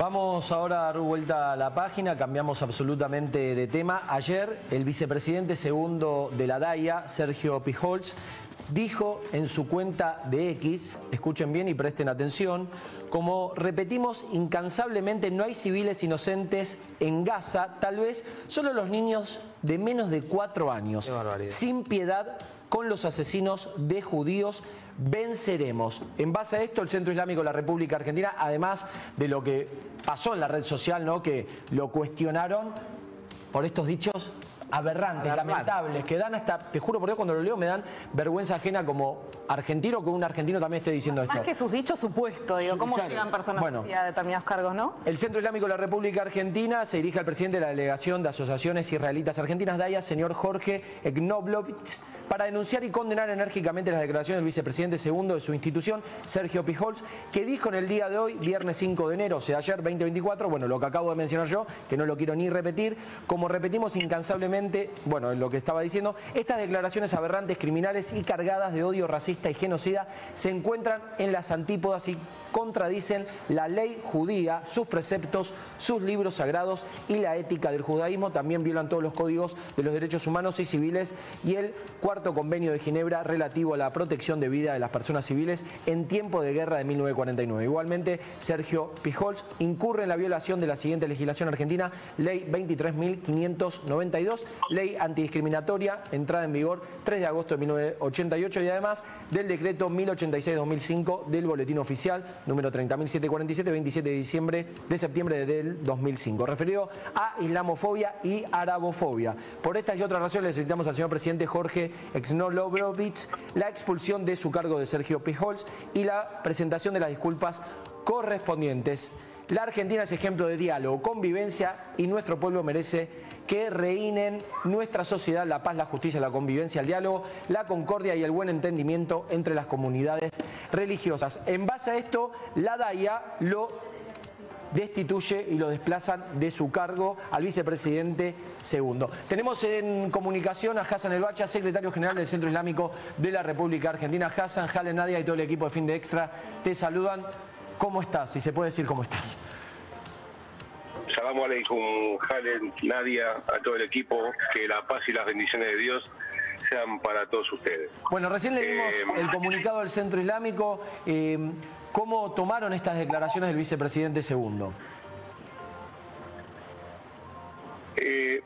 Vamos ahora a dar vuelta a la página, cambiamos absolutamente de tema. Ayer el vicepresidente segundo de la DAIA, Sergio Pijols, dijo en su cuenta de X, escuchen bien y presten atención, como repetimos incansablemente, no hay civiles inocentes en Gaza, tal vez solo los niños de menos de cuatro años. Sin piedad con los asesinos de judíos venceremos. En base a esto, el Centro Islámico de la República Argentina, además de lo que pasó en la red social, ¿no? que lo cuestionaron por estos dichos, aberrantes, lamentables, que dan hasta, te juro por Dios, cuando lo leo me dan vergüenza ajena como argentino que un argentino también esté diciendo esto. Más que sus dichos supuestos, digo, ¿cómo llegan personas a determinados cargos, no? El Centro Islámico de la República Argentina se dirige al presidente de la Delegación de Asociaciones Israelitas Argentinas, DAIA, señor Jorge Egnoblovich, para denunciar y condenar enérgicamente las declaraciones del vicepresidente segundo de su institución, Sergio Pijols, que dijo en el día de hoy, viernes 5 de enero, o sea, ayer 2024, bueno, lo que acabo de mencionar yo, que no lo quiero ni repetir, como repetimos incansablemente bueno, en lo que estaba diciendo, estas declaraciones aberrantes, criminales y cargadas de odio racista y genocida se encuentran en las antípodas y contradicen la ley judía, sus preceptos, sus libros sagrados y la ética del judaísmo. También violan todos los códigos de los derechos humanos y civiles y el cuarto convenio de Ginebra relativo a la protección de vida de las personas civiles en tiempo de guerra de 1949. Igualmente, Sergio Pijols incurre en la violación de la siguiente legislación argentina, ley 23.592 ley antidiscriminatoria, entrada en vigor 3 de agosto de 1988 y además del decreto 1086-2005 del Boletín Oficial número 30.747, 27 de diciembre de septiembre del 2005, referido a islamofobia y arabofobia. Por estas y otras razones le solicitamos al señor presidente Jorge Exnolobrovich la expulsión de su cargo de Sergio Pijols y la presentación de las disculpas correspondientes. La Argentina es ejemplo de diálogo, convivencia y nuestro pueblo merece que reinen nuestra sociedad la paz, la justicia, la convivencia, el diálogo, la concordia y el buen entendimiento entre las comunidades religiosas. En base a esto, la DAIA lo destituye y lo desplazan de su cargo al vicepresidente segundo. Tenemos en comunicación a Hassan Elbacha, secretario general del Centro Islámico de la República Argentina. Hassan, Jale Nadia y todo el equipo de Fin de Extra te saludan. ¿Cómo estás? Si se puede decir cómo estás. Salam aleikum, Jalen, Nadia, a todo el equipo, que la paz y las bendiciones de Dios sean para todos ustedes. Bueno, recién le dimos eh, el comunicado del Centro Islámico. Eh, ¿Cómo tomaron estas declaraciones del vicepresidente segundo? Eh,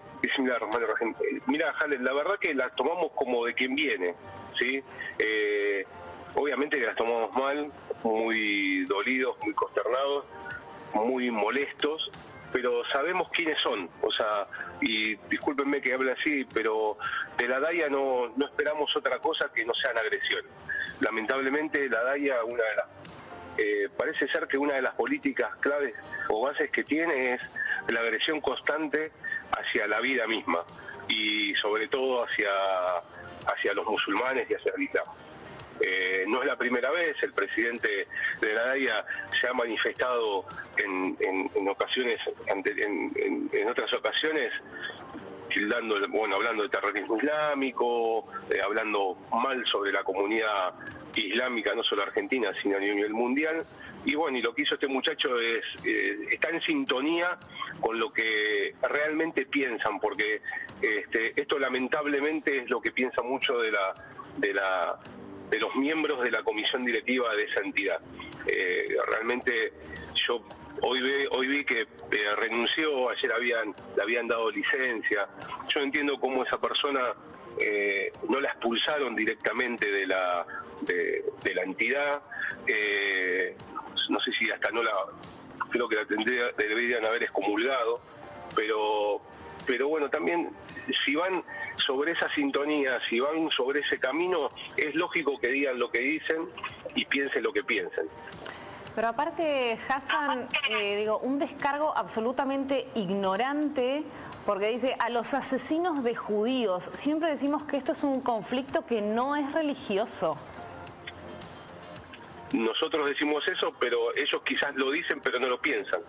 Mira, Jalen, la verdad que las tomamos como de quien viene, ¿sí? Eh, obviamente que las tomamos mal, muy dolidos, muy consternados, muy molestos, pero sabemos quiénes son, o sea, y discúlpenme que hable así, pero de la DAIA no, no esperamos otra cosa que no sean agresiones. Lamentablemente la DAIA, una de las, eh, parece ser que una de las políticas claves o bases que tiene es la agresión constante hacia la vida misma y sobre todo hacia, hacia los musulmanes y hacia el Islam. Eh, no es la primera vez, el presidente de la DAIA se ha manifestado en, en, ocasiones, en, en, otras ocasiones, bueno, hablando de terrorismo islámico, eh, hablando mal sobre la comunidad islámica, no solo argentina, sino a nivel mundial. Y bueno, y lo que hizo este muchacho es, eh, está en sintonía con lo que realmente piensan, porque este, esto lamentablemente es lo que piensa mucho de la, de la de los miembros de la comisión directiva de esa entidad. Eh, realmente yo hoy vi, hoy vi que eh, renunció, ayer habían, le habían dado licencia. Yo entiendo cómo esa persona eh, no la expulsaron directamente de la, de, la entidad. no sé si hasta no la, creo que la tendría, deberían haber excomulgado, pero, pero bueno, también si van sobre esa sintonía, si van sobre ese camino, es lógico que digan lo que dicen y piensen lo que piensen. Pero aparte, Hassan, eh, digo, un descargo absolutamente ignorante, porque dice a los asesinos de judíos. Siempre decimos que esto es un conflicto que no es religioso. Nosotros decimos eso, pero ellos quizás lo dicen, pero no lo piensan.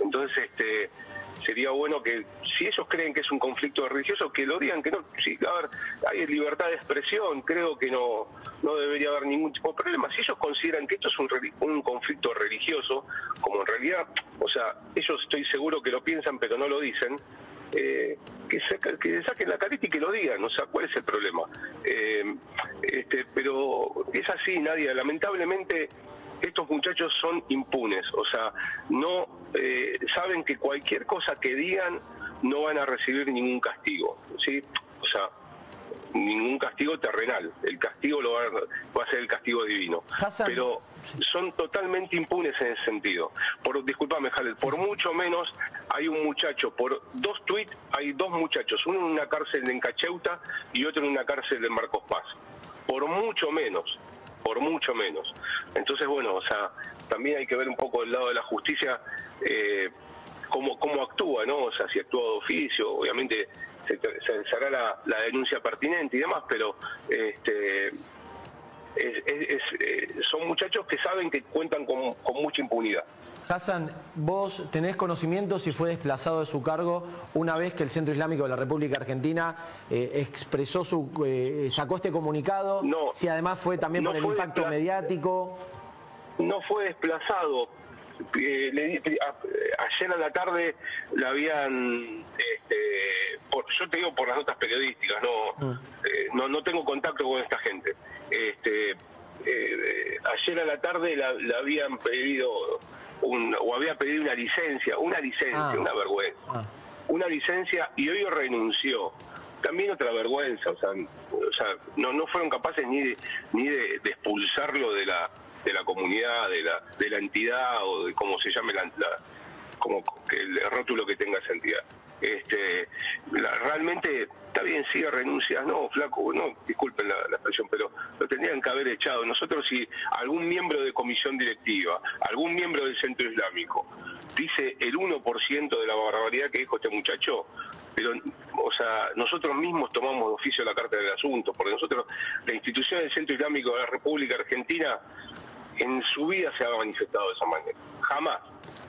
Entonces, este, sería bueno que si ellos creen que es un conflicto religioso, que lo digan, que no, sí, a ver, hay libertad de expresión, creo que no, no debería haber ningún tipo de problema. Si ellos consideran que esto es un, un conflicto religioso, como en realidad, o sea, ellos estoy seguro que lo piensan pero no lo dicen, eh, que, que saquen la carita y que lo digan, o sea, ¿cuál es el problema? Eh, este, pero es así, Nadia, lamentablemente estos muchachos son impunes, o sea, no eh, saben que cualquier cosa que digan no van a recibir ningún castigo, ¿sí? O sea, ningún castigo terrenal, el castigo lo va, a ser el castigo divino. Pero son totalmente impunes en ese sentido. Por, disculpame, Jaled, por mucho menos hay un muchacho, por dos tweets hay dos muchachos, uno en una cárcel en Cacheuta y otro en una cárcel de Marcos Paz. Por mucho menos, por mucho menos. Entonces, bueno, o sea, también hay que ver un poco el lado de la justicia. Eh, cómo, cómo actúa, ¿no? O sea, si actúa de oficio, obviamente se, se hará la, denuncia pertinente y demás, pero este, eh, son muchachos que saben que cuentan con, mucha impunidad. Hassan, vos tenés conocimiento si fue desplazado de su cargo una vez que el Centro Islámico de la República Argentina eh, expresó su, eh, sacó este comunicado, no, si además fue también por el impacto mediático. No fue desplazado, le, ayer a la tarde la habían, este, yo te digo por las notas periodísticas, no, mm. eh, no, no tengo contacto con esta gente. Este, eh, ayer a la tarde la, habían pedido un, o había pedido una licencia, una licencia, ah. una vergüenza, ah. una licencia y hoy renunció también otra vergüenza, o sea, o sea no, no fueron capaces ni de, ni de expulsarlo de la de la comunidad, de la, de la entidad o de cómo se llame la, como que el rótulo que tenga esa entidad. Este, realmente está bien, sí, renuncias, no, flaco, no, disculpen la, expresión, pero lo tendrían que haber echado. Nosotros si algún miembro de comisión directiva, algún miembro del centro islámico, dice el 1% de la barbaridad que dijo este muchacho, pero, o sea, nosotros mismos tomamos de oficio la carta del asunto, porque nosotros, la institución del Centro Islámico de la República Argentina, en su vida se ha manifestado de esa manera. Jamás,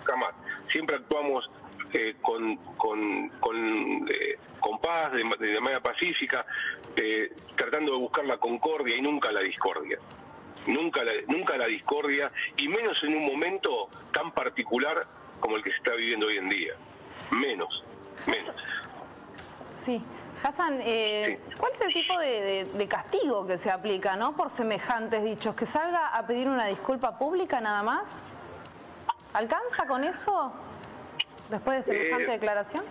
jamás. Siempre actuamos eh, con, con, con, eh, paz, de, manera pacífica, eh, tratando de buscar la concordia y nunca la discordia. Nunca la, nunca la discordia, y menos en un momento tan particular como el que se está viviendo hoy en día. Menos, menos. Sí. Hassan, eh, ¿cuál es el tipo de, castigo que se aplica ¿no? por semejantes dichos? ¿Que salga a pedir una disculpa pública nada más? ¿Alcanza con eso después de semejante eh, declaración?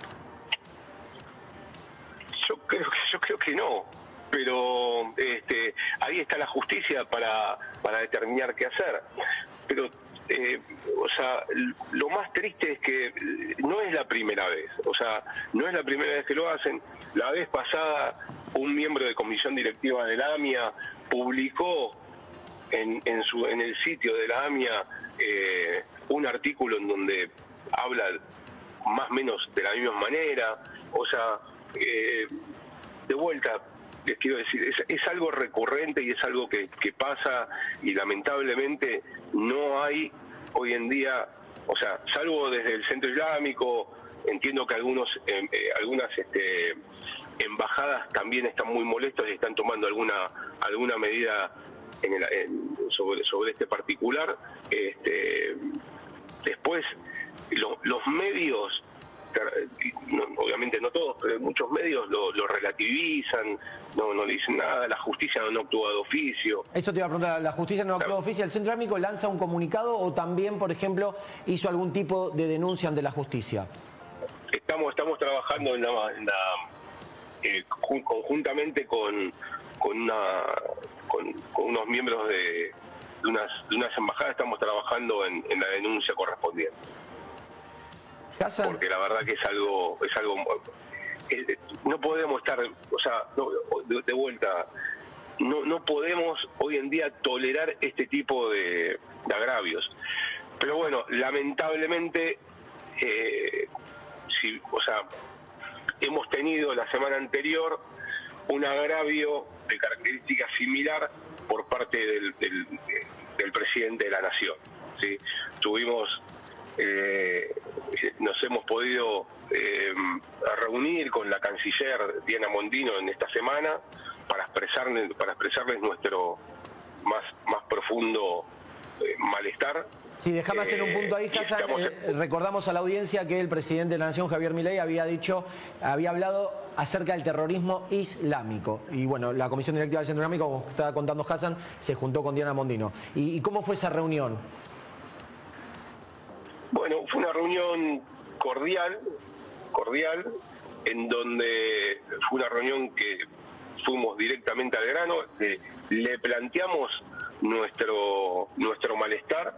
Yo creo, yo creo que no, pero este, ahí está la justicia para, para determinar qué hacer. Pero eh, o sea, lo más triste es que no es la primera vez, o sea, no es la primera vez que lo hacen. La vez pasada, un miembro de comisión directiva de la AMIA publicó en, en, su, en el sitio de la AMIA eh, un artículo en donde habla más o menos de la misma manera, o sea, eh, de vuelta, les quiero decir, es, algo recurrente y es algo que, pasa y lamentablemente no hay hoy en día, o sea, salvo desde el centro islámico, entiendo que algunos, em, eh, algunas este, embajadas también están muy molestos y están tomando alguna alguna medida sobre, sobre este particular. Este, después, los medios obviamente no todos, pero muchos medios lo, relativizan, no, no dicen nada, la justicia no actúa de oficio. Eso te iba a preguntar, ¿la justicia no actúa de oficio? ¿El Centro Ámico lanza un comunicado o también, por ejemplo, hizo algún tipo de denuncia ante la justicia? Estamos, estamos trabajando en la, eh, conjuntamente con, con, una, con, unos miembros de, unas, de unas embajadas, estamos trabajando en la denuncia correspondiente. Porque la verdad que es algo, es algo, no podemos estar, o sea, de, vuelta, no, no podemos hoy en día tolerar este tipo de, agravios. Pero bueno, lamentablemente, eh, o sea, hemos tenido la semana anterior un agravio de característica similar por parte del, del, presidente de la nación. ¿sí? Tuvimos eh, nos hemos podido eh, reunir con la canciller Diana Mondino en esta semana para expresarles, para expresarles nuestro más, más profundo eh, malestar. Sí, déjame hacer un punto ahí, Hassan. recordamos a la audiencia que el presidente de la Nación, Javier Milei, había dicho, había hablado acerca del terrorismo islámico. Y bueno, la Comisión Directiva del Centro Islámico, como estaba contando Hassan, se juntó con Diana Mondino. ¿Y, y cómo fue esa reunión? Bueno, fue una reunión cordial, cordial, en donde fue una reunión que fuimos directamente al grano, le planteamos nuestro, nuestro malestar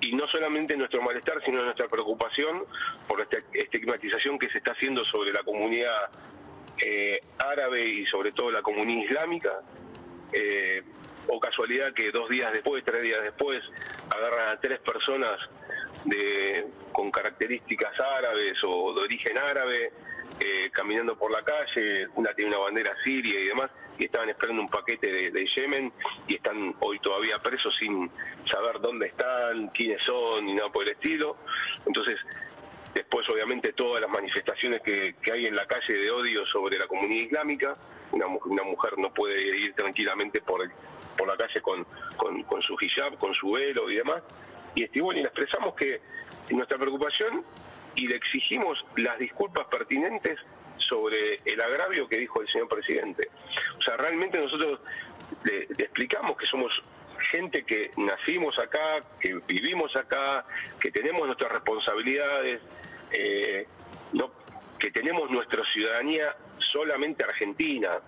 y no solamente nuestro malestar, sino nuestra preocupación por esta estigmatización que se está haciendo sobre la comunidad eh, árabe y sobre todo la comunidad islámica. Eh, o casualidad que dos días después, tres días después, agarran a tres personas de, con características árabes o de origen árabe, eh, caminando por la calle, una tiene una bandera siria y demás, y estaban esperando un paquete de, Yemen y están hoy todavía presos sin saber dónde están, quiénes son, ni nada por el estilo. Entonces, después obviamente todas las manifestaciones que, hay en la calle de odio sobre la comunidad islámica, una, una mujer no puede ir tranquilamente por, por la calle con, con, su hijab, con su velo y demás. Y, y le expresamos que nuestra preocupación y le exigimos las disculpas pertinentes sobre el agravio que dijo el señor presidente. O sea, realmente nosotros le, explicamos que somos gente que nacimos acá, que vivimos acá, que tenemos nuestras responsabilidades, eh, no, que tenemos nuestra ciudadanía solamente argentina.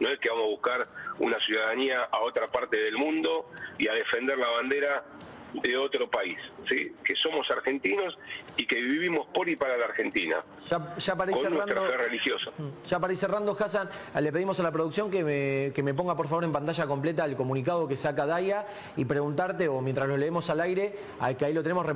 No es que vamos a buscar una ciudadanía a otra parte del mundo y a defender la bandera de otro país, ¿sí? que somos argentinos y que vivimos por y para la Argentina. Ya, para ir cerrando, religiosa. Mm, ya para ir cerrando, Hassan, le pedimos a la producción que me, que me ponga por favor en pantalla completa el comunicado que saca Daya y preguntarte, o mientras lo leemos al aire, que ahí lo tenemos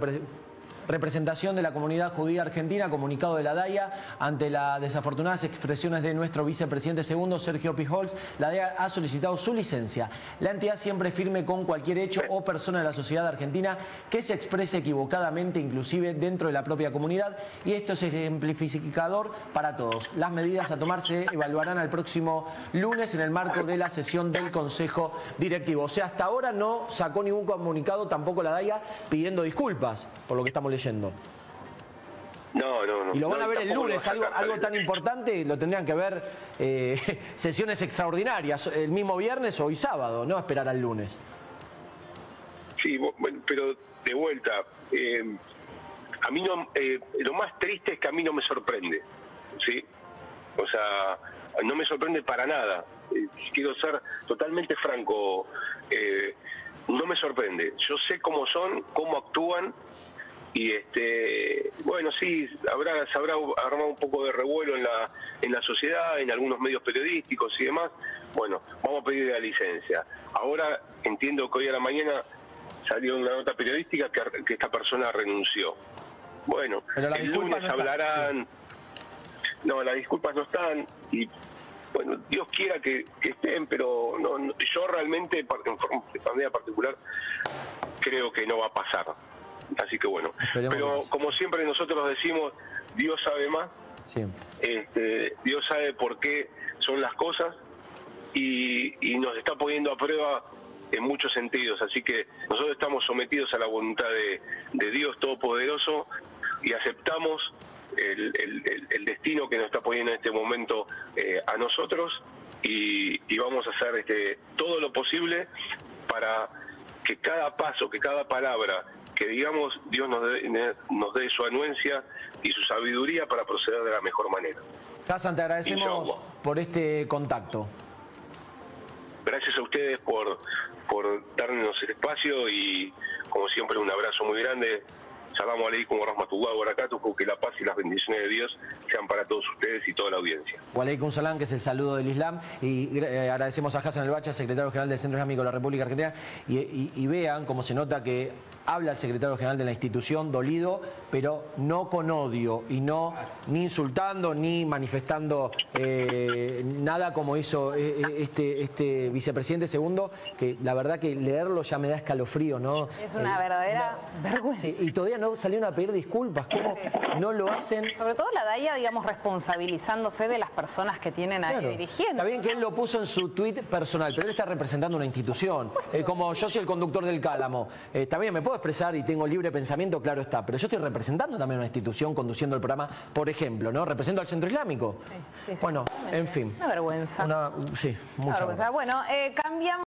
Representación de la comunidad judía argentina, comunicado de la DAIA, ante las desafortunadas expresiones de nuestro vicepresidente segundo, Sergio Pijols, la DAIA ha solicitado su licencia. La entidad siempre firme con cualquier hecho o persona de la sociedad argentina que se exprese equivocadamente, inclusive dentro de la propia comunidad, y esto es ejemplificador para todos. Las medidas a tomar se evaluarán al próximo lunes en el marco de la sesión del Consejo Directivo. O sea, hasta ahora no sacó ningún comunicado, tampoco la DAIA, pidiendo disculpas por lo que estamos leyendo. No, no, no. Y lo van a ver el lunes, algo, algo tan importante, lo tendrían que ver eh, sesiones extraordinarias, el mismo viernes o hoy sábado, no esperar al lunes. Sí, bueno, pero de vuelta, eh, a mí no, eh, lo más triste es que a mí no me sorprende, ¿sí? O sea, no me sorprende para nada. quiero ser totalmente franco, no me sorprende. Yo sé cómo son, cómo actúan y este bueno sí habrá se habrá armado un poco de revuelo en la en la sociedad en algunos medios periodísticos y demás. Bueno vamos a pedir la licencia. Ahora entiendo que hoy a la mañana salió una nota periodística que, esta persona renunció. Bueno el lunes hablarán. No las disculpas no están y bueno Dios quiera que, estén pero no, yo realmente en manera particular creo que no va a pasar Así que bueno. Pero como siempre nosotros decimos, Dios sabe más. Este, Dios sabe por qué son las cosas y, nos está poniendo a prueba en muchos sentidos. Así que nosotros estamos sometidos a la voluntad de, Dios Todopoderoso y aceptamos el, destino que nos está poniendo en este momento eh, a nosotros y, y, vamos a hacer este, todo lo posible para que cada paso, que cada palabra que digamos Dios nos dé, nos dé su anuencia y su sabiduría para proceder de la mejor manera. Hassan, te agradecemos por este contacto. Gracias a ustedes por, por darnos el espacio y como siempre un abrazo muy grande Salamu alaikum wa rahmatullahi wa barakatuh, que la paz y las bendiciones de Dios sean para todos ustedes y toda la audiencia. Walaikum salam, que es el saludo del Islam, y eh, agradecemos a Hassan El Bacha, secretario general del Centro Islámico de la República Argentina, y, vean cómo se nota que habla el secretario general de la institución dolido, pero no con odio, y no ni insultando, ni manifestando eh, nada como hizo eh, este, este vicepresidente segundo, que la verdad que leerlo ya me da escalofrío, ¿no? Es una verdadera vergüenza. y todavía no salieron a pedir disculpas? ¿Cómo no lo hacen? Sobre todo la DAIA, digamos, responsabilizándose de las personas que tienen ahí Claro. dirigiendo. Está bien que él lo puso en su tweet personal, pero él está representando una institución. Eh, como yo soy el conductor del Cálamo. Eh, también me puedo expresar y tengo libre pensamiento, claro está. Pero yo estoy representando también una institución conduciendo el programa, por ejemplo, ¿no? Represento al Centro Islámico. sí, sí, bueno, en fin. Una vergüenza. Una- sí, Una mucha vergüenza. Bueno, eh, cambiamos.